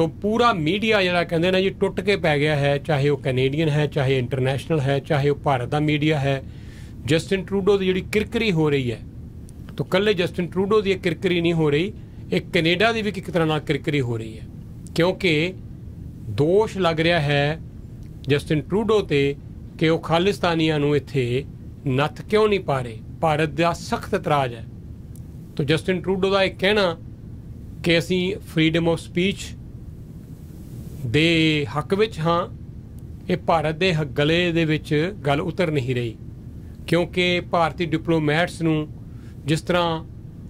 ਤੋਂ ਪੂਰਾ ਮੀਡੀਆ ਜਿਹੜਾ ਕਹਿੰਦੇ ਨੇ ਜੀ ਟੁੱਟ ਕੇ ਪੈ ਗਿਆ ਹੈ, ਚਾਹੇ ਉਹ ਕੈਨੇਡੀਅਨ ਹੈ, ਚਾਹੇ ਇੰਟਰਨੈਸ਼ਨਲ ਹੈ, ਚਾਹੇ ਉਹ ਭਾਰਤ ਦਾ ਮੀਡੀਆ ਹੈ। ਜਸਟਿਨ ਟਰੂਡੋ ਦੀ ਜਿਹੜੀ ਕਿਰਕਰੀ ਹੋ ਰਹੀ ਹੈ, ਤੋਂ ਕੱਲੇ ਜਸਟਿਨ ਟਰੂਡੋ ਦੀ ਇਹ ਕਿਰਕਰੀ ਨਹੀਂ ਹੋ ਰਹੀ, ਇਹ ਕੈਨੇਡਾ ਦੀ ਵੀ ਕਿਸ ਤਰ੍ਹਾਂ ਨਾਲ ਕਿਰਕਰੀ ਹੋ ਰਹੀ ਹੈ। ਕਿਉਂਕਿ ਦੋਸ਼ ਲੱਗ ਰਿਹਾ ਹੈ ਜਸਟਿਨ ਟਰੂਡੋ ਤੇ ਕਿ ਉਹ ਖਾਲਿਸਤਾਨੀਆਂ ਨੂੰ ਇੱਥੇ ਨੱਥ ਕਿਉਂ ਨਹੀਂ ਪਾ ਰਹੇ? ਭਾਰਤ ਦਾ ਸਖਤ ਇਤਰਾਜ਼ ਹੈ। ਤੋਂ ਜਸਟਿਨ ਟਰੂਡੋ ਦਾ ਇਹ ਕਹਿਣਾ ਕਿ ਅਸੀਂ ਫਰੀडम ਆਫ ਸਪੀਚ ਦੇ ਹੱਕ ਵਿੱਚ ਹਾਂ, ਇਹ ਭਾਰਤ ਦੇ ਹ- ਗਲੇ ਦੇ ਵਿੱਚ ਗੱਲ ਉਤਰ ਨਹੀਂ ਰਹੀ। ਕਿਉਂਕਿ ਭਾਰਤੀ ਡਿਪਲੋਮੈਟਸ ਨੂੰ ਜਿਸ ਤਰ੍ਹਾਂ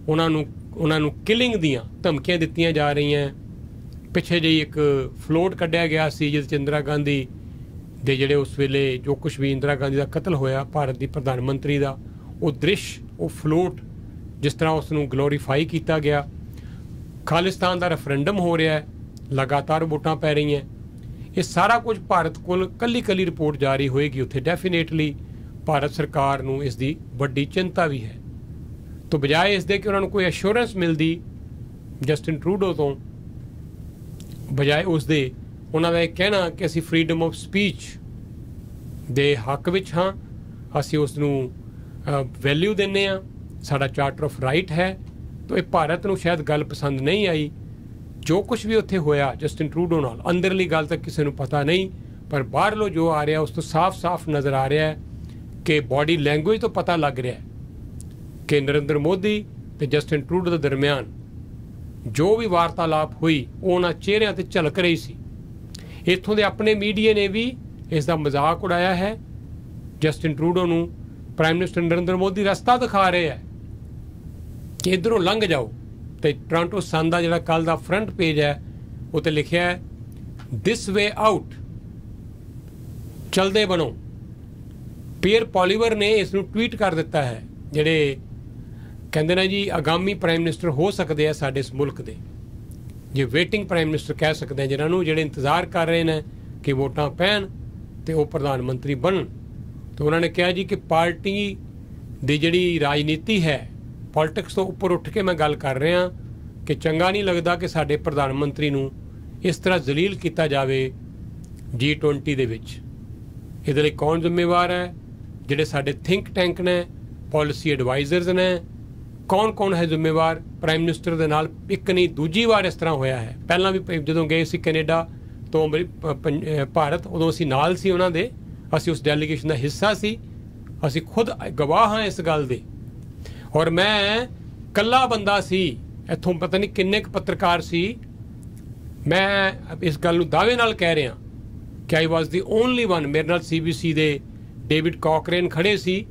ਉਹਨਾਂ ਨੂੰ ਉਹਨਾਂ ਨੂੰ ਕਿਲਿੰਗ ਦੀਆਂ ਧਮਕੀਆਂ ਦਿੱਤੀਆਂ ਜਾ ਰਹੀਆਂ, ਪਿੱਛੇ ਜਿਹੀ ਇੱਕ ਫਲੋਟ ਕੱਢਿਆ ਗਿਆ ਸੀ ਜਿਸ 'ਚ ਇੰਦਰਾ ਗਾਂਧੀ ਦੇ ਜਿਹੜੇ ਉਸ ਵੇਲੇ ਜੋ ਕੁਝ ਵੀ ਇੰਦਰਾ ਗਾਂਧੀ ਦਾ ਕਤਲ ਹੋਇਆ, ਭਾਰਤ ਦੀ ਪ੍ਰਧਾਨ ਮੰਤਰੀ ਦਾ, ਉਹ ਦ੍ਰਿਸ਼, ਉਹ ਫਲੋਟ ਜਿਸ ਤਰ੍ਹਾਂ ਉਸ ਨੂੰ ਗਲੋਰੀਫਾਈ ਕੀਤਾ ਗਿਆ। ਖਾਲਿਸਤਾਨ ਦਾ ਰੈਫਰੈਂਡਮ ਹੋ ਰਿਹਾ ਹੈ। ਲਗਾਤਾਰ ਵੋਟਾਂ ਪੈ ਰਹੀਆਂ। ਇਹ ਸਾਰਾ ਕੁਝ ਭਾਰਤ ਕੋਲ ਕੱਲੀ ਕੱਲੀ ਰਿਪੋਰਟ ਜਾਰੀ ਹੋਏਗੀ ਉੱਥੇ। ਡੈਫੀਨੇਟਲੀ ਭਾਰਤ ਸਰਕਾਰ ਨੂੰ ਇਸ ਦੀ ਵੱਡੀ ਚਿੰਤਾ ਵੀ ਹੈ। ਤੋਂ ਬਜਾਏ ਇਸ ਦੇ ਕਿ ਉਹਨਾਂ ਨੂੰ ਕੋਈ ਅਸ਼ੋਰੈਂਸ ਮਿਲਦੀ ਜਸਟਿਨ ਟਰੂਡੋ ਤੋਂ, ਬਜਾਏ ਉਸ ਦੇ ਉਹਨਾਂ ਦਾ ਇਹ ਕਹਿਣਾ ਕਿ ਅਸੀਂ ਫਰੀडम ਆਫ ਸਪੀਚ ਦੇ ਹੱਕ ਵਿੱਚ ਹਾਂ, ਅਸੀਂ ਉਸ ਨੂੰ ਵੈਲਿਊ ਦਿੰਨੇ ਆ ਸਾਡਾ ਚਾਰਟਰ ਆਫ ਰਾਈਟ ਹੈ। ਤਾਂ ਇਹ ਭਾਰਤ ਨੂੰ ਸ਼ਾਇਦ ਗੱਲ ਪਸੰਦ ਨਹੀਂ ਆਈ। ਜੋ ਕੁਝ ਵੀ ਉੱਥੇ ਹੋਇਆ, ਜਸਟਿਨ ਟਰੂਡੋ ਨਾਲ, ਅੰਦਰਲੀ ਗੱਲ ਤਾਂ ਕਿਸੇ ਨੂੰ ਪਤਾ ਨਹੀਂ, ਪਰ ਬਾਹਰਲੋ ਜੋ ਆ ਰਿਹਾ, ਉਸ ਤੋਂ ਸਾਫ਼-ਸਾਫ਼ ਨਜ਼ਰ ਆ ਰਿਹਾ ਹੈ ਕਿ ਬਾਡੀ ਲੈਂਗੁਏਜ ਤੋਂ ਪਤਾ ਲੱਗ ਰਿਹਾ ਹੈ ਕਿ ਨਰਿੰਦਰ ਮੋਦੀ ਤੇ ਜਸਟਿਨ ਟਰੂਡੋ ਦੇ ਦਰਮਿਆਨ ਜੋ ਵੀ ਵਾਰਤਾਲਾਪ ਹੋਈ ਉਹਨਾਂ ਚਿਹਰਿਆਂ ਤੇ ਝਲਕ ਰਹੀ ਸੀ। ਇੱਥੋਂ ਦੇ ਆਪਣੇ ਮੀਡੀਆ ਨੇ ਵੀ ਇਸ ਦਾ ਮਜ਼ਾਕ ਉਡਾਇਆ ਹੈ। ਜਸਟਿਨ ਟਰੂਡੋ ਨੂੰ ਪ੍ਰਾਈਮ ਮਿਨਿਸਟਰ ਨਰਿੰਦਰ ਮੋਦੀ ਰਸਤਾ ਦਿਖਾ ਰਹੇ ਹੈ ਕਿ ਇਧਰੋਂ ਲੰਘ ਜਾਓ। ਤੇ ਟੋਰਾਂਟੋ ਸਨ ਦਾ ਜਿਹੜਾ ਕੱਲ ਦਾ ਫਰੰਟ ਪੇਜ ਹੈ, ਉਹ ਤੇ ਲਿਖਿਆ ਹੈ ਦਿਸ ਵੇ ਆਊਟ ਚਲਦੇ ਬਣੋ। ਪੀਅਰ ਪੋਲੀਵਰ ਨੇ ਇਸ ਨੂੰ ਟਵੀਟ ਕਰ ਦਿੱਤਾ ਹੈ, ਜਿਹੜੇ ਕਹਿੰਦੇ ਨੇ ਜੀ, ਆਗਾਮੀ ਪ੍ਰਾਈਮ ਮਿਨਿਸਟਰ ਹੋ ਸਕਦੇ ਆ ਸਾਡੇ ਇਸ ਮੁਲਕ ਦੇ। ਜੇ ਵੇਟਿੰਗ ਪ੍ਰਾਈਮ ਮਿਨਿਸਟਰ ਕਹਿ ਸਕਦੇ ਆ ਜਿਨ੍ਹਾਂ ਨੂੰ, ਜਿਹੜੇ ਇੰਤਜ਼ਾਰ ਕਰ ਰਹੇ ਨੇ ਕਿ ਵੋਟਾਂ ਪੈਣ ਤੇ ਉਹ ਪ੍ਰਧਾਨ ਮੰਤਰੀ ਬਣਨ, ਤੇ ਉਹਨਾਂ ਨੇ ਕਿਹਾ ਜੀ ਕਿ ਪਾਰਟੀ ਦੀ ਜਿਹੜੀ ਰਾਜਨੀਤੀ ਹੈ ਪੋਲਿਟਿਕਸ ਤੋਂ ਉੱਪਰ ਉੱਠ ਕੇ ਮੈਂ ਗੱਲ ਕਰ ਰਿਹਾ ਕਿ ਚੰਗਾ ਨਹੀਂ ਲੱਗਦਾ ਕਿ ਸਾਡੇ ਪ੍ਰਧਾਨ ਮੰਤਰੀ ਨੂੰ ਇਸ ਤਰ੍ਹਾਂ ਜ਼ਲੀਲ ਕੀਤਾ ਜਾਵੇ G20 ਦੇ ਵਿੱਚ। ਇਹਦੇ ਲਈ ਕੌਣ ਜ਼ਿੰਮੇਵਾਰ ਹੈ? ਜਿਹੜੇ ਸਾਡੇ ਥਿੰਕ ਟੈਂਕ ਨੇ ਪਾਲਿਸੀ ਐਡਵਾਈਜ਼ਰਸ ਨੇ ਕੌਣ ਕੌਣ ਹੈ ਜ਼ਿੰਮੇਵਾਰ? ਪ੍ਰਾਈਮ ਮਿਨਿਸਟਰ ਦੇ ਨਾਲ ਇੱਕ ਨਹੀਂ, ਦੂਜੀ ਵਾਰ ਇਸ ਤਰ੍ਹਾਂ ਹੋਇਆ ਹੈ। ਪਹਿਲਾਂ ਵੀ ਪ- ਜਦੋਂ ਗਏ ਸੀ ਕੈਨੇਡਾ, ਤੋਂ ਭਾਰਤ, ਉਦੋਂ ਅਸੀਂ ਨਾਲ ਸੀ ਉਹਨਾਂ ਦੇ। ਅਸੀਂ ਉਸ ਡੈਲੀਗੇਸ਼ਨ ਦਾ ਹਿੱਸਾ ਸੀ। ਅਸੀਂ ਖੁਦ ਗਵਾਹ ਹਾਂ ਇਸ ਗੱਲ ਦੇ। ਔਰ ਮੈਂ ਕੱਲਾ ਬੰਦਾ ਸੀ, ਇੱਥੋਂ ਪਤਾ ਨਹੀਂ ਕਿੰਨੇ ਕੁ ਪੱਤਰਕਾਰ ਸੀ। ਮੈਂ ਇਸ ਗੱਲ ਨੂੰ ਦਾਅਵੇ ਨਾਲ ਕਹਿ ਰਿਹਾ ਕਿ ਆਈ ਵਾਸ ਦੀ ਓਨਲੀ ਵਨ ਮੇਰੇ ਨਾਲ ਸੀਬੀਸੀ ਦੇ ਡੇਵਿਡ ਕੌਕਰੇਨ ਖੜੇ ਸੀ।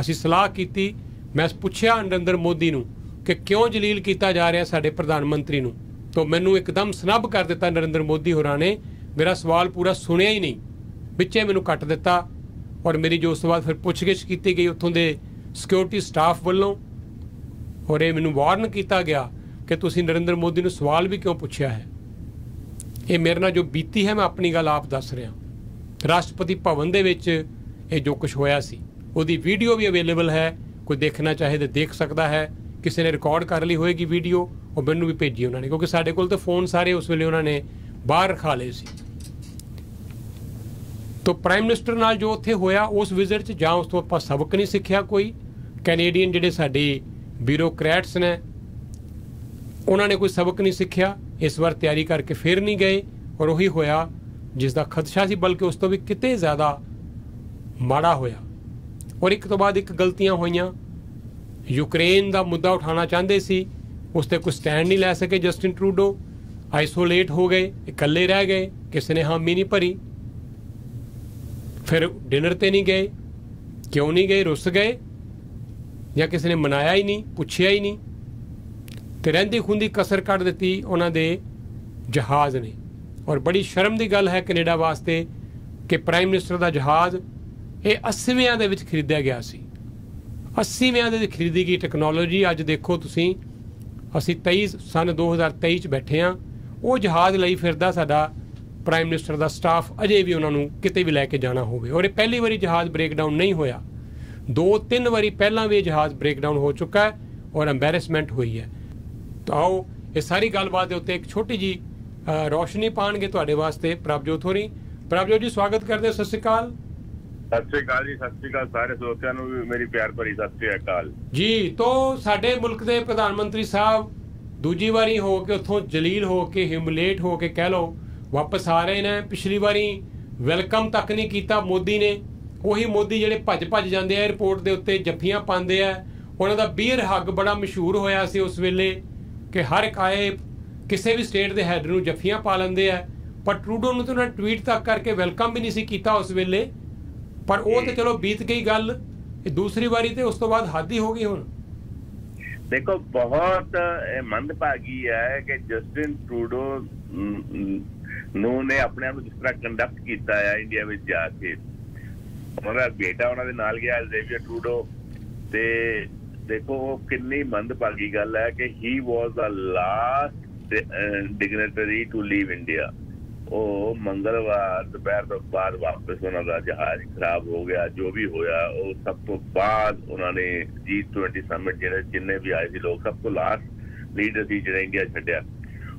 ਅਸੀਂ ਸਲਾਹ ਕੀਤੀ, ਮੈਂ ਪੁੱਛਿਆ ਨਰਿੰਦਰ ਮੋਦੀ ਨੂੰ ਕਿ ਕਿਉਂ ਜਲੀਲ ਕੀਤਾ ਜਾ ਰਿਹਾ ਸਾਡੇ ਪ੍ਰਧਾਨ ਮੰਤਰੀ ਨੂੰ। ਤਾਂ ਮੈਨੂੰ ਇੱਕਦਮ ਸਨੱਬ ਕਰ ਦਿੱਤਾ ਨਰਿੰਦਰ ਮੋਦੀ ਹੋਰਾਂ ਨੇ, ਮੇਰਾ ਸਵਾਲ ਪੂਰਾ ਸੁਣਿਆ ਹੀ ਨਹੀਂ। ਵਿੱਚੇ ਮੈਨੂੰ ਕੱਟ ਦਿੱਤਾ ਔਰ ਮੇਰੀ ਜੋ ਉਸ ਤੋਂ ਬਾਅਦ ਫਿਰ ਪੁੱਛਗਿੱਛ ਕੀਤੀ ਗਈ ਉੱਥੋਂ ਦੇ ਸਿਕਿਉਰਿਟੀ ਸਟਾਫ ਵੱਲੋਂ ਔਰ ਇਹ ਮੈਨੂੰ ਵਾਰਨ ਕੀਤਾ ਗਿਆ ਕਿ ਤੁਸੀਂ ਨਰਿੰਦਰ ਮੋਦੀ ਨੂੰ ਸਵਾਲ ਵੀ ਕਿਉਂ ਪੁੱਛਿਆ ਹੈ? ਇਹ ਮੇਰੇ ਨਾਲ ਜੋ ਬੀਤੀ ਹੈ, ਮੈਂ ਆਪਣੀ ਗੱਲ ਆਪ ਦੱਸ ਰਿਹਾ ਰਾਸ਼ਟਰਪਤੀ ਭਵਨ ਦੇ ਵਿੱਚ ਇਹ ਜੋ ਕੁਝ ਹੋਇਆ ਸੀ, ਉਹਦੀ ਵੀਡੀਓ ਵੀ ਅਵੇਲੇਬਲ ਹੈ। ਕੋਈ ਦੇਖਣਾ ਚਾਹੇ ਤਾਂ ਦੇਖ ਸਕਦਾ ਹੈ। ਕਿਸੇ ਨੇ ਰਿਕਾਰਡ ਕਰ ਲਈ ਹੋਏਗੀ ਵੀਡੀਓ ਉਹ ਮੈਨੂੰ ਵੀ ਭੇਜੀ ਉਹਨਾਂ ਨੇ, ਕਿਉਂਕਿ ਸਾਡੇ ਕੋਲ ਤਾਂ ਫੋਨ ਸਾਰੇ ਉਸ ਵੇਲੇ ਉਹਨਾਂ ਨੇ ਬਾਹਰ ਰਖਾ ਲਏ ਸੀ। ਤੋ ਪ੍ਰਾਈਮ ਮਿਨਿਸਟਰ ਨਾਲ ਜੋ ਉੱਥੇ ਹੋਇਆ, ਉਸ ਵਿਜ਼ਿਟ 'ਚ ਜਾਂ ਉਸ ਤੋਂ ਆਪਾਂ ਸਬਕ ਨਹੀਂ ਸਿੱਖਿਆ ਕੋਈ। ਕੈਨੇਡੀਅਨ ਜਿਹੜੇ ਸਾਡੇ ਬਿਊਰੋਕਰੈਟਸ ਨੇ, ਉਹਨਾਂ ਨੇ ਕੋਈ ਸਬਕ ਨਹੀਂ ਸਿੱਖਿਆ, ਇਸ ਵਾਰ ਤਿਆਰੀ ਕਰਕੇ ਫਿਰ ਨਹੀਂ ਗਏ ਔਰ ਉਹੀ ਹੋਇਆ ਜਿਸ ਦਾ ਖਦਸ਼ਾ ਸੀ, ਬਲਕਿ ਉਸ ਤੋਂ ਵੀ ਕਿਤੇ ਜ਼ਿਆਦਾ ਮਾੜਾ ਹੋਇਆ। ਔਰ ਇੱਕ ਤੋਂ ਬਾਅਦ ਇੱਕ ਗਲਤੀਆਂ ਹੋਈਆਂ। ਯੂਕਰੇਨ ਦਾ ਮੁੱਦਾ ਉਠਾਉਣਾ ਚਾਹੁੰਦੇ ਸੀ, ਉਸ ਤੇ ਕੋਈ ਸਟੈਂਡ ਨਹੀਂ ਲੈ ਸਕੇ ਜਸਟਿਨ ਟਰੂਡੋ। ਆਈਸੋਲੇਟ ਹੋ ਗਏ, ਇਕੱਲੇ ਰਹਿ ਗਏ, ਕਿਸੇ ਨੇ ਹਾਮੀ ਨਹੀਂ ਭਰੀ। ਫਿਰ ਡਿਨਰ ਤੇ ਨਹੀਂ ਗਏ, ਕਿਉਂ ਨਹੀਂ ਗਏ, ਰੁੱਸ ਗਏ ਜਾਂ ਕਿਸੇ ਨੇ ਮਨਾਇਆ ਹੀ ਨਹੀਂ, ਪੁੱਛਿਆ ਹੀ ਨਹੀਂ, ਤੇ ਰਹਿੰਦੀ ਖੁੰਦੀ ਕਸਰ ਕੱਢ ਦਿੱਤੀ ਉਹਨਾਂ ਦੇ ਜਹਾਜ਼ ਨੇ। ਔਰ ਬੜੀ ਸ਼ਰਮ ਦੀ ਗੱਲ ਹੈ ਕੈਨੇਡਾ ਵਾਸਤੇ ਕਿ ਪ੍ਰਾਈਮ ਮਿਨਿਸਟਰ ਦਾ ਜਹਾਜ਼ ਇਹ 80ਵਿਆਂ ਦੇ ਵਿੱਚ ਖਰੀਦਿਆ ਗਿਆ ਸੀ। 80ਵਿਆਂ ਦੇ ਵਿੱਚ ਖਰੀਦੀ ਗਈ ਟੈਕਨੋਲੋਜੀ, ਅੱਜ ਦੇਖੋ ਤੁਸੀਂ, ਅਸੀਂ 23 ਸਨ 2023 ਚ ਬੈਠੇ ਆ ਉਹ ਜਹਾਜ਼ ਲਈ ਫਿਰਦਾ ਸਾਡਾ ਪ੍ਰਾਈਮ ਮਿਨਿਸਟਰ ਦਾ ਸਟਾਫ ਅਜੇ ਵੀ ਉਹਨਾਂ ਨੂੰ ਕਿਤੇ ਵੀ ਲੈ ਕੇ ਜਾਣਾ ਹੋਵੇ। ਔਰ ਇਹ ਪਹਿਲੀ ਵਾਰੀ ਜਹਾਜ਼ ਬ੍ਰੇਕਡਾਊਨ ਨਹੀਂ ਹੋਇਆ। ਦੋ ਤਿੰਨ ਵਾਰੀ ਪਹਿਲਾਂ ਵੀ ਜਹਾਜ਼ ਬ੍ਰੇਕਡਾਊਨ ਹੋ ਚੁੱਕਾ ਹੈ ਔਰ ਐਮਬੈਰਸਮੈਂਟ ਹੋਈ ਹੈ। ਤਾਂ ਆਓ ਇਹ ਸਾਰੀ ਗੱਲਬਾਤ ਦੇ ਉੱਤੇ ਇੱਕ ਛੋਟੀ ਜੀ ਰੌਸ਼ਨੀ ਪਾਣਗੇ ਤੁਹਾਡੇ ਵਾਸਤੇ ਪ੍ਰਭਜੋਤ ਹੋਰੀ। ਪ੍ਰਭਜੋਤ ਜੀ ਸਵਾਗਤ ਕਰਦੇ ਸਤਿ ਸ਼੍ਰੀ ਅਕਾਲ। ਸਤਿ ਸ਼੍ਰੀ ਅਕਾਲ ਜੀ ਸਤਿ ਸ਼੍ਰੀ ਅਕਾਲ ਸਾਰੇ ਦੋਸਤਾਂ ਨੂੰ ਵੀ ਮੇਰੀ ਪਿਆਰ ਭਰੀ ਸਤਿ ਸ਼੍ਰੀ ਅਕਾਲ। ਜੀ ਤੋਂ ਸਾਡੇ ਮੁਲਕ ਦੇ ਪ੍ਰਧਾਨ ਮੰਤਰੀ ਸਾਹਿਬ ਦੂਜੀ ਵਾਰੀ ਹੋ ਕੇ ਉੱਥੋਂ ਜਲੀਲ ਹੋ ਕੇ ਹਿਮਲੇਟ ਹੋ ਕੇ ਕਹਿ ਲਓ ਵਾਪਸ ਆ ਰਹੇ ਨੇ। ਪਿਛਲੀ ਵਾਰੀ ਵੈਲਕਮ ਤੱਕ ਨਹੀਂ ਕੀਤਾ ਮੋਦੀ ਨੇ। ਉਹੀ ਮੋਦੀ ਜਿਹੜੇ ਭੱਜ ਭੱਜ ਜਾਂਦੇ ਆ 에어ਪੋਰਟ ਦੇ ਉੱਤੇ ਜੱਫੀਆਂ ਪਾਉਂਦੇ ਆ। ਉਹਨਾਂ ਦਾ ਬੀਅਰ ਹੱਗ ਬੜਾ ਮਸ਼ਹੂਰ ਹੋਇਆ ਸੀ ਉਸ ਵੇਲੇ ਕਿ ਹਰ ਇੱਕ ਆਏ ਕਿਸੇ ਵੀ ਸਟੇਟ ਦੇ ਹੈਡ ਨੂੰ ਜੱਫੀਆਂ ਪਾ ਲੈਂਦੇ ਆ। ਪਰ ਟਰੂਡੋ ਨੂੰ ਤਾਂ ਉਹਨਾਂ ਟਵੀਟ ਤੱਕ ਕਰਕੇ ਵੈਲਕਮ ਵੀ ਨਹੀਂ ਸੀ ਕੀਤਾ ਉਸ ਵੇਲੇ। ਪਰ ਉਹ ਤੇ ਚਲੋ ਬੀਤ ਗਈ ਗੱਲ। ਇਹ ਦੂਸਰੀ ਵਾਰੀ ਤੇ ਉਸ ਤੋਂ ਬਾਅਦ ਹੱਦ ਹੀ ਹੋ ਗਈ ਹੁਣ। ਦੇਖੋ ਬਹੁਤ ਇਹ ਮੰਦਭਾਗੀ ਹੈ ਕਿ ਜਸਟਿਨ ਟਰੂਡੋ ਨੂੰ ਨੇ ਆਪਣੇ ਆਪ ਨੂੰ ਜਿਸ ਤਰ੍ਹਾਂ ਕੰਡਕਟ ਕੀਤਾ ਹੈ ਇੰਡੀਆ ਵਿੱਚ ਜਾ ਕੇ ਉਹਨਾਂ ਦਾ ਬੇਟਾ ਉਹਨਾਂ ਦੇ ਨਾਲ ਗਿਆ ਜ਼ੇਵੀਅਰ ਟਰੂਡੋ ਤੇ ਦੇਖੋ ਕਿੰਨੀ ਮੰਦਭਾਗੀ ਗੱਲ ਹੈ ਕਿ he was the last dignitary to leave India ਉਹ ਮੰਗਲਵਾਰ, ਦੁਪਹਿਰ ਤੋਂ ਬਾਅਦ ਵਾਪਸ ਉਹਨਾਂ ਦਾ ਜਹਾਜ਼ ਖਰਾਬ ਹੋ ਗਿਆ, ਜੋ ਵੀ ਹੋਇਆ, ਉਹ ਸਭ ਤੋਂ ਬਾਅਦ ਉਹਨਾਂ ਨੇ G20 ਸਮਿਟ ਜਿਹੜੇ, ਜਿੰਨੇ ਵੀ ਆਏ ਸੀ ਲੋਕ, ਸਭ ਤੋਂ ਲਾਸਟ ਲੀਡਰ ਸੀ ਜਿਹੜਾ ਇੰਡੀਆ ਛੱਡਿਆ।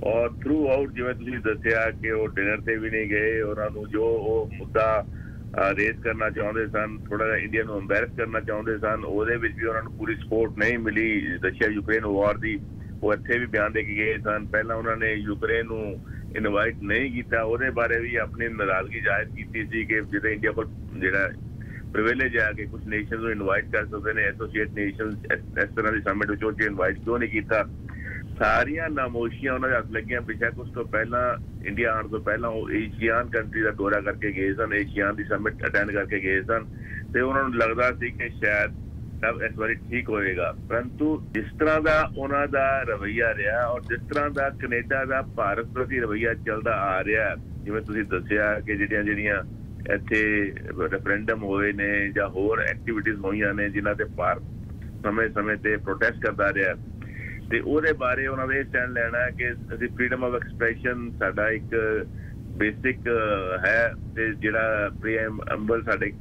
ਔਰ ਥਰੂ ਆਊਟ ਜਿਵੇਂ ਤੁਸੀਂ ਦੱਸਿਆ ਕਿ ਉਹ ਡਿਨਰ ਤੇ ਵੀ ਨਹੀਂ ਗਏ, ਉਹਨਾਂ ਨੂੰ ਜੋ ਉਹ ਮੁੱਦਾ ਰੇਸ ਕਰਨਾ ਚਾਹੁੰਦੇ ਸਨ ਥੋੜਾ ਜਿਹਾ ਇੰਡੀਆ ਨੂੰ ਅੰਬੈਰਸ ਕਰਨਾ ਚਾਹੁੰਦੇ ਸਨ, ਉਹਦੇ ਵਿੱਚ ਵੀ ਉਹਨਾਂ ਨੂੰ ਪੂਰੀ ਸਪੋਰਟ ਨਹੀਂ ਮਿਲੀ ਰਸ਼ੀਆ ਯੂਕਰੇਨ ਵਾਰ ਦੀ। ਉਹ ਇੱਥੇ ਵੀ ਬਿਆਨ ਦੇ ਕੇ ਗਏ ਸਨ। ਪਹਿਲਾਂ ਉਹਨਾਂ ਨੇ ਯੂਕਰੇਨ ਨੂੰ ਇਨਵਾਈਟ ਨਹੀਂ ਕੀਤਾ। ਉਹਦੇ ਬਾਰੇ ਵੀ ਆਪਣੀ ਨਾਰਾਜ਼ਗੀ ਜ਼ਾਹਿਰ ਕੀਤੀ ਸੀ ਕਿ ਜਿਹੜੇ ਇੰਡੀਆ ਕੋਲ ਜਿਹੜਾ ਪ੍ਰਿਵਿਲੇਜ ਹੈ ਕਿ ਕੁਝ ਨੇਸ਼ਨਸ ਨੂੰ ਇਨਵਾਈਟ ਕਰ ਸਕਦੇ ਨੇ। ਐਸੋਸੀਏਟ ਨੇਸ਼ਨਸ ਇਸ ਤਰ੍ਹਾਂ ਦੀ ਸਮਿਟ ਵਿੱਚ ਉਹ ਇਨਵਾਈਟ ਕਿਉਂ ਨਹੀਂ ਕੀਤਾ? ਸਾਰੀਆਂ ਨਾਮੋਸ਼ੀਆਂ ਉਹਨਾਂ ਦੇ ਹੱਥ ਲੱਗੀਆਂ। ਬੇਸ਼ੱਕ ਉਸ ਤੋਂ ਪਹਿਲਾਂ ਇੰਡੀਆ ਆਉਣ ਤੋਂ ਪਹਿਲਾਂ ਉਹ ਏਸ਼ੀਆਨ ਕੰਟਰੀ ਦਾ ਦੌਰਾ ਕਰਕੇ ਗਏ ਸਨ ਏਸ਼ੀਆਨ ਦੀ ਸਮਿਟ ਅਟੈਂਡ ਕਰਕੇ ਗਏ ਸਨ ਤੇ ਉਹਨਾਂ ਨੂੰ ਲੱਗਦਾ ਸੀ ਕਿ ਸ਼ਾਇਦ ਸਭ ਇਸ ਵਾਰੀ ਠੀਕ ਹੋਏਗਾ। ਪਰੰਤੂ ਜਿਸ ਤਰ੍ਹਾਂ ਦਾ ਉਹਨਾਂ ਦਾ ਰਵਈਆ ਰਿਹਾ ਔਰ ਜਿਸ ਤਰ੍ਹਾਂ ਦਾ ਕੈਨੇਡਾ ਦਾ ਭਾਰਤ ਪ੍ਰਤੀ ਰਵਈਆ ਚੱਲਦਾ ਆ ਰਿਹਾ, ਜਿਵੇਂ ਤੁਸੀਂ ਦੱਸਿਆ ਕਿ ਜਿਹੜੀਆਂ ਜਿਹੜੀਆਂ ਇੱਥੇ ਰੈਫਰੈਂਡਮ ਹੋਏ ਨੇ ਜਾਂ ਹੋਰ ਐਕਟੀਵਿਟੀਜ਼ ਹੋਈਆਂ ਨੇ, ਜਿਨ੍ਹਾਂ ਤੇ ਭਾਰਤ ਸਮੇਂ-ਸਮੇਂ ਤੇ ਪ੍ਰੋਟੈਸਟ ਕਰਦਾ ਰਿਹਾ ਤੇ ਉਹਦੇ ਬਾਰੇ ਉਹਨਾਂ ਨੇ ਸਟੈਂਡ ਲੈਣਾ ਹੈ ਕਿ ਅਸੀਂ ਫ੍ਰੀडम ਆਫ ਐਕਸਪ੍ਰੈਸ਼ਨ ਸਾਡਾ ਇੱਕ ਬੇਸਿਕ ਹੈ ਤੇ ਜਿਹੜਾ ਪ੍ਰੀਐਮਬਲ ਸਾਡੇ,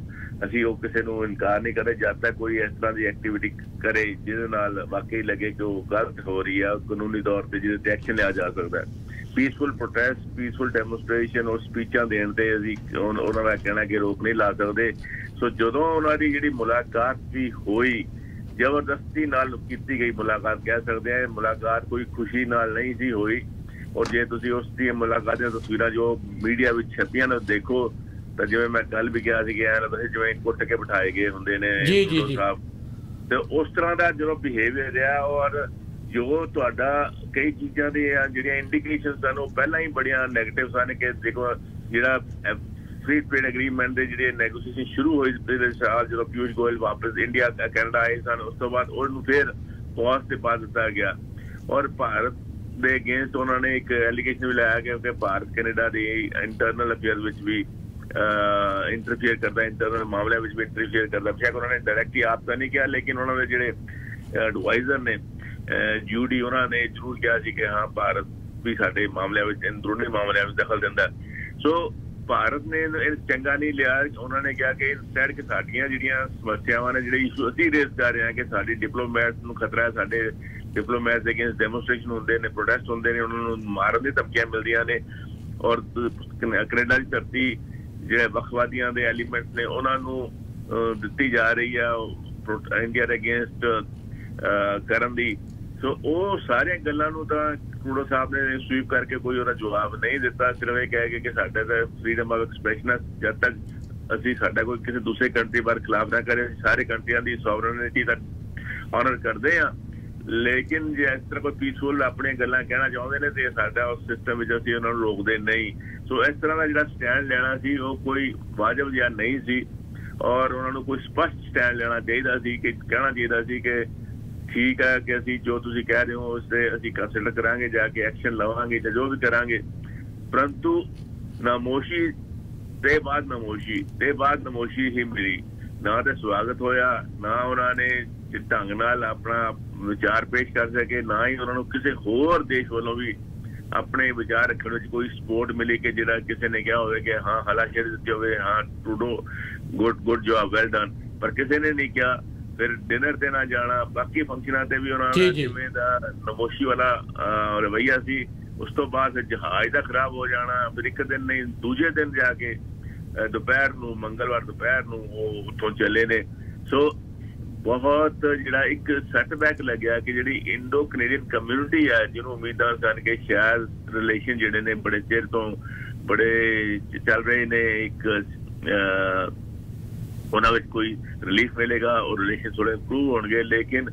ਅਸੀਂ ਉਹ ਕਿਸੇ ਨੂੰ ਇਨਕਾਰ ਨਹੀਂ ਕਰਦੇ ਜਦ ਤੱਕ ਕੋਈ ਇਸ ਤਰ੍ਹਾਂ ਦੀ ਐਕਟੀਵਿਟੀ ਕਰੇ ਜਿਹਦੇ ਨਾਲ ਵਾਕਈ ਲੱਗੇ ਕਿ ਉਹ ਗਲਤ ਹੋ ਰਹੀ ਆ, ਕਾਨੂੰਨੀ ਤੌਰ ਤੇ ਜਿਹਦੇ ਤੇ ਐਕਸ਼ਨ ਲਿਆ ਜਾ ਸਕਦਾ ਹੈ। ਪੀਸਫੁਲ ਪ੍ਰੋਟੈਸਟ ਪੀਸਫੁਲ ਡੈਮੋਸਟ੍ਰੇਸ਼ਨ ਔਰ ਸਪੀਚਾਂ ਦੇਣ ਤੇ ਅਸੀਂ ਉਹਨਾਂ ਦਾ ਕਹਿਣਾ ਕਿ ਰੋਕ ਨਹੀਂ ਲਾ ਸਕਦੇ। ਸੋ ਜਦੋਂ ਉਹਨਾਂ ਦੀ ਜਿਹੜੀ ਮੁਲਾਕਾਤ ਵੀ ਹੋਈ ਜ਼ਬਰਦਸਤੀ ਨਾਲ ਕੀਤੀ ਗਈ ਮੁਲਾਕਾਤ ਕਹਿ ਸਕਦੇ ਆ ਮੁਲਾਕਾਤ ਕੋਈ ਖੁਸ਼ੀ ਨਾਲ ਨਹੀਂ ਸੀ ਹੋਈ। ਔਰ ਜੇ ਤੁਸੀਂ ਉਸ ਦੀ ਮੁਲਾਕਾਤ ਦੀਆਂ ਤਸਵੀਰਾਂ ਜੋ ਮੀਡੀਆ ਵਿੱਚ ਛਪੀਆਂ ਨੇ ਦੇਖੋ ਤਾਂ ਜਿਵੇਂ ਮੈਂ ਕੱਲ ਵੀ ਕਿਹਾ ਸੀ ਕਿ ਐਨ ਬਸ ਜਿਵੇਂ ਕੁੱਟ ਕੇ ਬਿਠਾਏ ਗਏ ਹੁੰਦੇ ਨੇ ਜੀ ਜੀ ਜੀ। ਤੇ ਉਸ ਤਰ੍ਹਾਂ ਦਾ ਜਦੋਂ ਬਿਹੇਵੀਅਰ ਰਿਹਾ ਔਰ ਜੋ ਤੁਹਾਡਾ ਕਈ ਚੀਜ਼ਾਂ ਦੇ ਜਿਹੜੀਆਂ ਇੰਡੀਕੇਸ਼ਨਸ ਹਨ ਉਹ ਪਹਿਲਾਂ ਹੀ ਬੜੀਆਂ 네ਗੇਟਿਵ ਸਨ ਕਿ ਦੇਖੋ ਜਿਹੜਾ ਫ੍ਰੀ ਟ੍ਰੇਡ ਐਗਰੀਮੈਂਟ ਦੇ ਜਿਹੜੇ ਨੈਗੋਸੀਏਸ਼ਨ ਸ਼ੁਰੂ ਹੋਏ ਪਿਛਲੇ ਸਾਲ, ਜਦੋਂ ਪਿਊਸ਼ ਗੋਇਲ ਵਾਪਸ ਇੰਡੀਆ ਕੈਨੇਡਾ ਆਏ ਸਨ, ਉਸ ਤੋਂ ਬਾਅਦ ਉਹਨੂੰ ਫਿਰ ਪੌਜ਼ ਤੇ ਪਾ ਦਿੱਤਾ ਗਿਆ। ਔਰ ਭਾਰਤ ਦੇ ਅਗੇਂਸਟ ਉਹਨਾਂ ਨੇ ਇੱਕ ਐਲੀਗੇਸ਼ਨ ਵੀ ਲਾਇਆ ਗਿਆ ਕਿ ਭਾਰਤ ਕੈਨੇਡਾ ਦੇ ਇੰਟਰਨਲ ਅਫੇਅਰਸ ਵਿੱਚ ਵੀ ਇੰਟਰਫੇਅਰ ਕਰਦਾ ਇੰਟਰਨਲ ਮਾਮਲਿਆਂ ਵਿੱਚ ਵੀ ਇੰਟਰਫੇਅਰ ਕਰਦਾ। ਬੇਸ਼ੱਕ ਉਹਨਾਂ ਨੇ ਡਾਇਰੈਕਟਲੀ ਆਪ ਤਾਂ ਨਹੀਂ ਕਿਹਾ, ਲੇਕਿਨ ਉਹਨਾਂ ਦੇ ਜਿਹੜੇ ਐਡਵਾਈਜ਼ਰ ਨੇ ਜੂਡੀ ਉਹਨਾਂ ਨੇ ਜ਼ਰੂਰ ਕਿਹਾ ਸੀ ਕਿ ਹਾਂ, ਭਾਰਤ ਵੀ ਸਾਡੇ ਮਾਮਲਿਆਂ ਵਿੱਚ ਅੰਦਰੂਨੀ ਮਾਮਲਿਆਂ ਵਿੱਚ ਦਖਲ ਦਿੰਦਾ ਸੋ ਭਾਰਤ ਨੇ ਇਹ ਚੰਗਾ ਨਹੀਂ ਲਿਆ। ਉਹਨਾਂ ਨੇ ਕਿਹਾ ਕਿ ਇਨਸਟੈਡ ਕਿ ਸਾਡੀਆਂ ਜਿਹੜੀਆਂ ਸਮੱਸਿਆਵਾਂ ਨੇ, ਜਿਹੜੇ ਇਸ਼ੂ ਅਸੀਂ ਰੇਸ ਕਰ ਰਹੇ ਹਾਂ ਕਿ ਸਾਡੀ ਡਿਪਲੋਮੈਟਸ ਨੂੰ ਖਤਰਾ ਹੈ, ਸਾਡੇ ਡਿਪਲੋਮੈਟਸ ਅਗੇਂਸਟ ਡੈਮੋਨਸਟ੍ਰੇਸ਼ਨ ਹੁੰਦੇ ਨੇ ਪ੍ਰੋਟੈਸਟ ਹੁੰਦੇ ਨੇ, ਉਹਨਾਂ ਨੂੰ ਮਾਰਨ ਦੀ ਧਮਕੀਆਂ ਮਿਲਦੀਆਂ ਨੇ ਔਰ ਕੈਨੇਡਾ ਦੀ ਧਰਤੀ ਜਿਹੜੇ ਵਖਵਾਦੀਆਂ ਦੇ ਐਲੀਮੈਂਟ ਨੇ, ਉਹਨਾਂ ਨੂੰ ਦਿੱਤੀ ਜਾ ਰਹੀ ਆ ਇੰਡੀਆ ਦੇ ਅਗੇਂਸਟ ਕਰਨ ਦੀ। ਸੋ ਉਹ ਸਾਰੀਆਂ ਗੱਲਾਂ ਨੂੰ ਤਾਂ ਟਰੂਡੋ ਸਾਹਿਬ ਨੇ ਸਵੀਪ ਕਰਕੇ ਕੋਈ ਉਹਦਾ ਜਵਾਬ ਨਹੀਂ ਦਿੱਤਾ। ਸਿਰਫ ਇਹ ਕਹਿ ਕੇ ਕਿ ਸਾਡੇ ਦਾ ਫ੍ਰੀडम ਆਫ ਐਕਸਪ੍ਰੈਸ਼ਨ ਹੈ। ਜਦ ਤੱਕ ਅਸੀਂ ਸਾਡਾ ਕੋਈ ਕਿਸੇ ਦੂਸਰੇ ਕੰਟਰੀ ਬਾਰੇ ਖਿਲਾਫ ਨਾ ਕਰੇ ਸਾਰੇ ਕੰਟਰੀਆਂ ਦੀ ਸੋਵਰਨਿਟੀ ਦਾ ਆਨਰ ਕਰਦੇ ਆ ਲੇਕਿਨ ਜੇ ਇਸ ਤਰ੍ਹਾਂ ਕੋਈ ਪੀਸਫੁਲ ਆਪਣੀਆਂ ਗੱਲਾਂ ਕਹਿਣਾ ਚਾਹੁੰਦੇ ਨੇ, ਤੇ ਸਾਡਾ ਉਸ ਸਿਸਟਮ ਵਿੱਚ ਅਸੀਂ ਉਹਨਾਂ ਨੂੰ ਰੋਕਦੇ ਨਹੀਂ। ਸੋ ਇਸ ਤਰ੍ਹਾਂ ਦਾ ਜਿਹੜਾ ਸਟੈਂਡ ਲੈਣਾ ਸੀ, ਉਹ ਕੋਈ ਵਾਜਬ ਜਾਂ ਨਹੀਂ ਸੀ। ਔਰ ਉਹਨਾਂ ਨੂੰ ਕੋਈ ਸਪਸ਼ਟ ਸਟੈਂਡ ਲੈਣਾ ਚਾਹੀਦਾ ਸੀ ਕਿ, ਕਹਿਣਾ ਚਾਹੀਦਾ ਸੀ ਕਿ ਠੀਕ ਹੈ ਕਿ ਅਸੀਂ ਜੋ ਤੁਸੀਂ ਕਹਿ ਰਹੇ ਹੋ, ਉਸ ਤੇ ਅਸੀਂ ਕੰਸੀਡਰ ਕਰਾਂਗੇ ਜਾ ਕੇ ਐਕਸ਼ਨ ਲਵਾਂਗੇ ਜਾਂ ਜੋ ਵੀ ਕਰਾਂਗੇ। ਪਰੰਤੂ ਨਾਮੋਸ਼ੀ ਤੇ ਬਾਅਦ ਨਮੋਸ਼ੀ ਤੇ ਬਾਅਦ ਨਮੋਸ਼ੀ ਹੀ ਮਿਲੀ। ਨਾ ਤੇ ਸਵਾਗਤ ਹੋਇਆ, ਨਾ ਉਹਨਾਂ ਨੇ ਢੰਗ ਨਾਲ ਆਪਣਾ ਵਿਚਾਰ ਪੇਸ਼ ਕਰ ਸਕੇ, ਨਾ ਹੀ ਉਹਨਾਂ ਨੂੰ ਕਿਸੇ ਹੋਰ ਦੇਸ਼ ਵੱਲੋਂ ਵੀ ਆਪਣੇ ਵਿਚਾਰ ਰੱਖਣ ਵਿੱਚ ਕੋਈ ਸਪੋਰਟ ਮਿਲੀ ਕਿ ਜਿਹੜਾ ਕਿਸੇ ਨੇ ਕਿਹਾ ਹੋਵੇ ਕਿ ਹਾਂ ਹਲਾਸ਼ੇਰੀ ਦਿੱਤੀ ਹੋਵੇ ਹਾਂ ਟੂਡੋ good good job well done ਪਰ ਕਿਸੇ ਨੇ ਨਹੀਂ ਕਿਹਾ। ਫਿਰ ਡਿਨਰ ਤੇ ਨਾ ਜਾਣਾ ਬਾਕੀ ਫੰਕਸ਼ਨਾਂ ਤੇ ਵੀ ਉਹਨਾਂ ਦਾ ਜਿਵੇਂ ਦਾ ਨਮੋਸ਼ੀ ਵਾਲਾ ਰਵਈਆ ਸੀ ਉਸ ਤੋਂ ਬਾਅਦ ਜਹਾਜ਼ ਦਾ ਖਰਾਬ ਹੋ ਜਾਣਾ ਫਿਰ ਇੱਕ ਦਿਨ ਨਹੀਂ ਦੂਜੇ ਦਿਨ ਜਾ ਕੇ ਦੁਪਹਿਰ ਨੂੰ ਮੰਗਲਵਾਰ ਦੁਪਹਿਰ ਨੂੰ ਉਹ ਉੱਥੋਂ ਚੱਲੇ ਨੇ। ਸੋ ਬਹੁਤ ਜਿਹੜਾ ਇੱਕ ਸੈਟਬੈਕ ਲੱਗਿਆ ਕਿ ਜਿਹੜੀ ਇੰਡੋ ਕੈਨੇਡੀਅਨ ਕਮਿਊਨਿਟੀ ਹੈ ਜਿਹਨੂੰ ਉਮੀਦਾਂ ਸਨ ਕਿ ਸ਼ਾਇਦ ਰਿਲੇਸ਼ਨ ਜਿਹੜੇ ਨੇ ਬੜੇ ਚਿਰ ਤੋਂ ਬੜੇ ਚੱਲ ਰਹੇ ਨੇ ਇੱਕ ਉਹਨਾਂ ਵਿੱਚ ਕੋਈ ਰਿਲੀਫ ਮਿਲੇਗਾ ਔਰ ਰਿਲੇਸ਼ਨ ਥੋੜੇ ਇੰਪਰੂਵ ਹੋਣਗੇ ਲੇਕਿਨ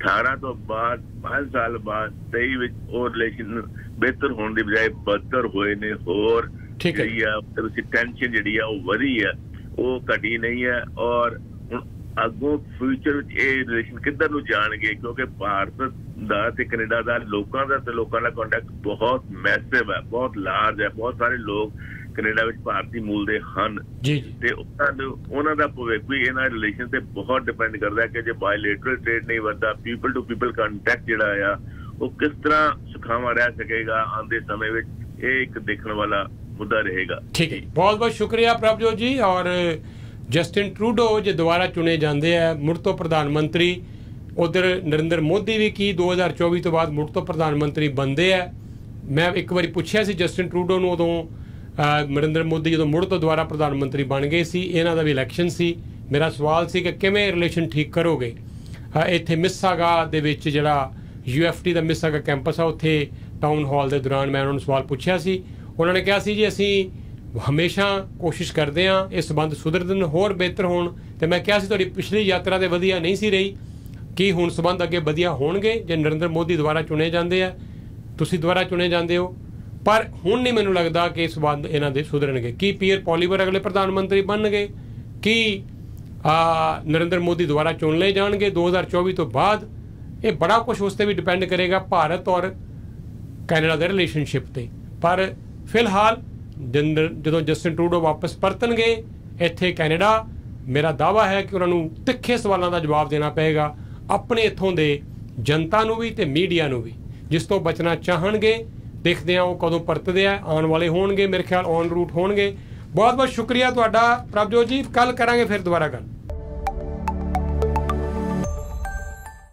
18 ਤੋਂ ਬਾਅਦ 5 ਸਾਲ ਬਾਅਦ 23 ਵਿੱਚ ਉਹ ਰਿਲੇਸ਼ਨ ਬਿਹਤਰ ਹੋਣ ਦੀ ਬਜਾਏ ਬਦਤਰ ਹੋਏ ਨੇ ਹੋਰ ਠੀਕ ਹੈ। ਜਿਹੜੀ ਆ ਵਿੱਚ ਟੈਨਸ਼ਨ ਜਿਹੜੀ ਆ ਉਹ ਵਧੀ ਹੈ ਉਹ ਘਟੀ ਨਹੀਂ ਹੈ ਔਰ ਹੁਣ ਅੱਗੋਂ ਫਿਊਚਰ ਵਿੱਚ ਇਹ ਰਿਲੇਸ਼ਨ ਕਿੱਧਰ ਨੂੰ ਜਾਣਗੇ ਕਿਉਂਕਿ ਭਾਰਤ ਦਾ ਤੇ ਕੈਨੇਡਾ ਦਾ ਲੋਕਾਂ ਦਾ ਤੇ ਲੋਕਾਂ ਦਾ ਕੰਟੈਕਟ ਬਹੁਤ ਮੈਸਿਵ ਹੈ ਬਹੁਤ ਲਾਰਜ ਹੈ ਬਹੁਤ ਸਾਰੇ ਲੋਕ ਕੈਨੇਡਾ ਵਿੱਚ ਭਾਰਤੀ ਮੂਲ ਦੇ ਹਨ। ਜੀ ਤੇ ਉਹਨਾਂ ਦਾ ਭਵਿੱਖ ਵੀ ਇਹਨਾਂ ਰਿਲੇਸ਼ਨ ਤੇ ਬਹੁਤ ਡਿਪੈਂਡ ਕਰਦਾ ਹੈ ਕਿ ਜੇ ਬਾਇਲੇਟਰਲ ਟ੍ਰੇਡ ਨਹੀਂ ਵੱਧਦਾ ਪੀਪਲ ਟੂ ਪੀਪਲ ਕੰਟੈਕਟ ਜਿਹੜਾ ਆ ਉਹ ਕਿਸ ਤਰ੍ਹਾਂ ਸੁਖਾਵਾਂ ਰਹਿ ਸਕੇਗਾ ਆਉਂਦੇ ਸਮੇਂ ਵਿੱਚ ਇਹ ਇੱਕ ਦੇਖਣ ਵਾਲਾ ਮੁੱਦਾ ਰਹੇਗਾ। ਠੀਕ ਹੈ ਬਹੁਤ ਬਹੁਤ ਸ਼ੁਕਰੀਆ ਪ੍ਰਭਜੋਤ ਜੀ ਔਰ ਜਸਟਿਨ ਟਰੂਡੋ ਜੇ ਦੁਬਾਰਾ ਚੁਣੇ ਜਾਂਦੇ ਆ ਮੁੜ ਤੋਂ ਪ੍ਰਧਾਨ ਮੰਤਰੀ ਉਧਰ ਨਰਿੰਦਰ ਮੋਦੀ ਵੀ ਕੀ 2024 ਤੋਂ ਬਾਅਦ ਮੁੜ ਤੋਂ ਪ੍ਰਧਾਨ ਮੰਤਰੀ ਬੰਦੇ ਆ। ਮੈਂ ਇੱਕ ਵਾਰੀ ਪੁੱਛਿਆ ਸੀ ਜਸਟਿਨ ਟਰੂਡੋ ਨੂੰ ਉਦੋਂ ਨਰਿੰਦਰ ਮੋਦੀ ਜਦੋਂ ਮੁੜ ਤੋਂ ਦੁਬਾਰਾ ਪ੍ਰਧਾਨ ਮੰਤਰੀ ਬਣ ਗਏ ਸੀ, ਇਹਨਾਂ ਦਾ ਵੀ ਇਲੈਕਸ਼ਨ ਸੀ। ਮੇਰਾ ਸਵਾਲ ਸੀ ਕਿ ਕਿਵੇਂ ਰਿਲੇਸ਼ਨ ਠੀਕ ਕਰੋਗੇ? ਇੱਥੇ ਮਿਸਾਗਾ ਦੇ ਵਿੱਚ ਜਿਹੜਾ ਯੂਐਫਟੀ ਦਾ ਮਿਸਾਗਾ ਕੈਂਪਸ ਆ, ਉੱਥੇ ਟਾਊਨ ਹਾਲ ਦੇ ਦੌਰਾਨ ਮੈਂ ਉਹਨਾਂ ਨੂੰ ਸਵਾਲ ਪੁੱਛਿਆ ਸੀ। ਉਹਨਾਂ ਨੇ ਕਿਹਾ ਸੀ ਜੀ, ਅਸੀਂ ਹਮੇਸ਼ਾ ਕੋਸ਼ਿਸ਼ ਕਰਦੇ ਹਾਂ, ਇਹ ਸਬੰਧ ਸੁਧਰਨ ਹੋਰ ਬਿਹਤਰ ਹੋਣ। ਤੇ ਮੈਂ ਕਿਹਾ ਸੀ, ਤੁਹਾਡੀ ਪਿਛਲੀ ਯਾਤਰਾ ਤੇ ਵਧੀਆ ਨਹੀਂ ਸੀ ਰਹੀ। ਕੀ ਹੁਣ ਸੰਬੰਧ ਅੱਗੇ ਵਧੀਆ ਹੋਣਗੇ, ਜੇ ਨਰਿੰਦਰ ਮੋਦੀ ਦੁਬਾਰਾ ਚੁਣੇ ਜਾਂਦੇ ਆ? ਤੁਸੀਂ ਦੁਬਾਰਾ ਚੁਣੇ ਜਾਂਦੇ ਹੋ। ਪਰ ਹੁਣ ਨਹੀਂ ਮੈਨੂੰ ਲੱਗਦਾ ਕਿ ਇਹ ਸਬੰਧ ਇਹਨਾਂ ਦੇ ਸੁਧਰਨਗੇ। ਕੀ ਪੀਅਰ ਪੋਲੀਵਰ ਅਗਲੇ ਪ੍ਰਧਾਨ ਮੰਤਰੀ ਬਣਨਗੇ? ਕੀ, ਆ, ਨਰਿੰਦਰ ਮੋਦੀ ਦੁਆਰਾ ਚੁਣ ਲਏ ਜਾਣਗੇ 2024 ਤੋਂ ਬਾਅਦ? ਇਹ ਬੜਾ ਕੁਝ ਉਸ ਤੇ ਵੀ ਡਿਪੈਂਡ ਕਰੇਗਾ ਭਾਰਤ ਔਰ ਕੈਨੇਡਾ ਦੇ ਰਿਲੇਸ਼ਨਸ਼ਿਪ ਤੇ। ਪਰ ਫਿਲਹਾਲ ਜਨਰ- ਜਦੋਂ ਜਸਟਿਨ ਟਰੂਡੋ ਵਾਪਸ ਪਰਤਣਗੇ, ਇੱਥੇ ਕੈਨੇਡਾ, ਮੇਰਾ ਦਾਵਾ ਹੈ ਕਿ ਉਹਨਾਂ ਨੂੰ ਤਿੱਖੇ ਸਵਾਲਾਂ ਦਾ ਜਵਾਬ ਦੇਣਾ ਪਏਗਾ, ਆਪਣੇ ਇੱਥੋਂ ਦੇ ਜਨਤਾ ਨੂੰ ਵੀ ਤੇ ਮੀਡੀਆ ਨੂੰ ਵੀ, ਜਿਸ ਤੋਂ ਬਚਣਾ ਚਾਹਣਗੇ ਦੇਖਦੇ ਆ ਉਹ ਕਦੋਂ ਪਰਤਦੇ ਆ। ਆਉਣ ਵਾਲੇ ਹੋਣਗੇ ਮੇਰੇ ਖਿਆਲ ਔਨ ਰੂਟ ਹੋਣਗੇ। ਬਹੁਤ ਬਹੁਤ ਸ਼ੁਕਰੀਆ ਤੁਹਾਡਾ ਪ੍ਰਭਜੋਤ ਜੀ। ਕੱਲ ਕਰਾਂਗੇ ਫਿਰ ਦੁਬਾਰਾ ਗੱਲ।